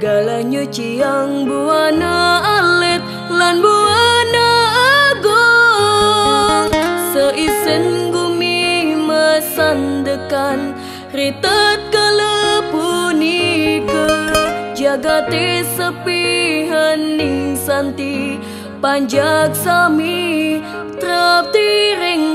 Ciang buana alit lan buana agung. Seisen gumi masandekan Ritat kalepuni ke. Jagate sepi hening santi Panjak sami trap tiring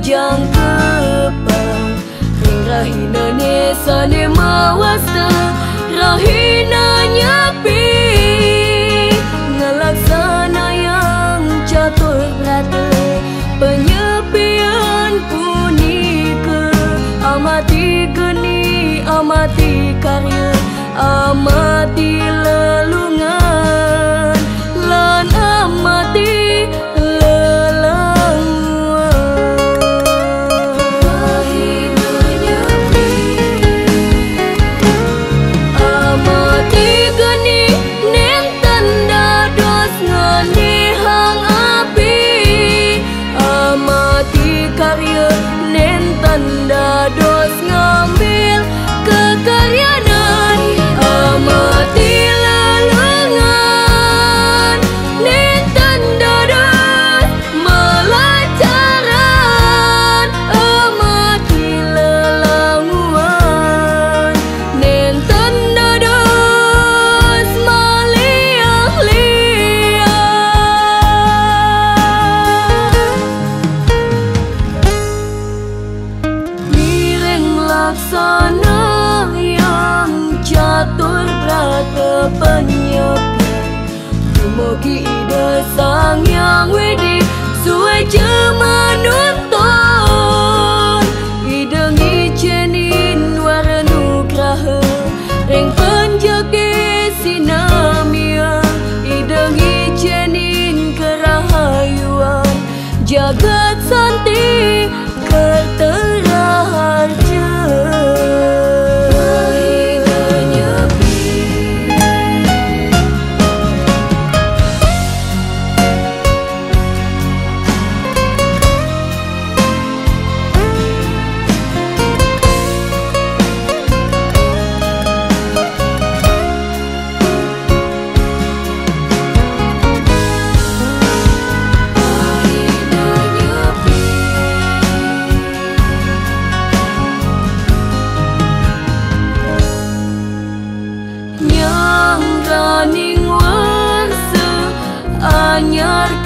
kejang kepang ring rahina ne sane mawasta rahina nyapi laksana yang catur rata penyepian Tumogi ide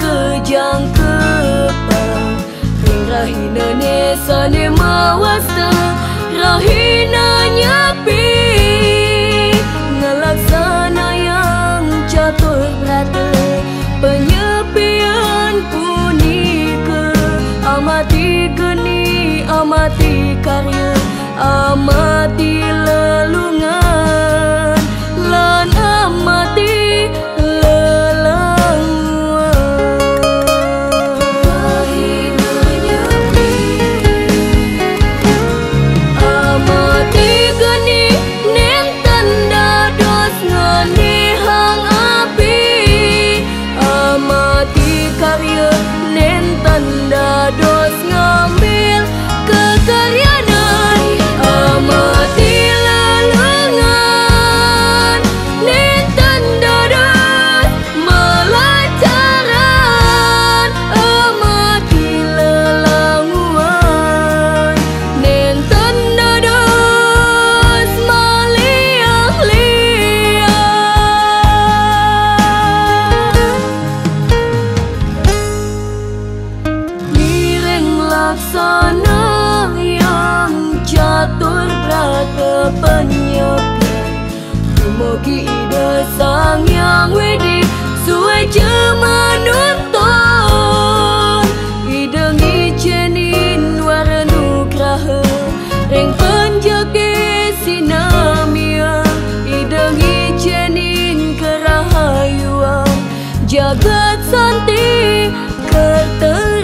kejang kepang. Ring rahina ne sane mawasta rahina nyapi Ngalaksana yang catur berata penyepian punika. Amati geni amati karya amati kỵ đời xa nhà nguy đi dù ai chứ mơ nuốt tôn y đường y trên in war nu kra hơ. Reng phân cho kê xin amia y đường y trên in kra hayuam jagat santi kertas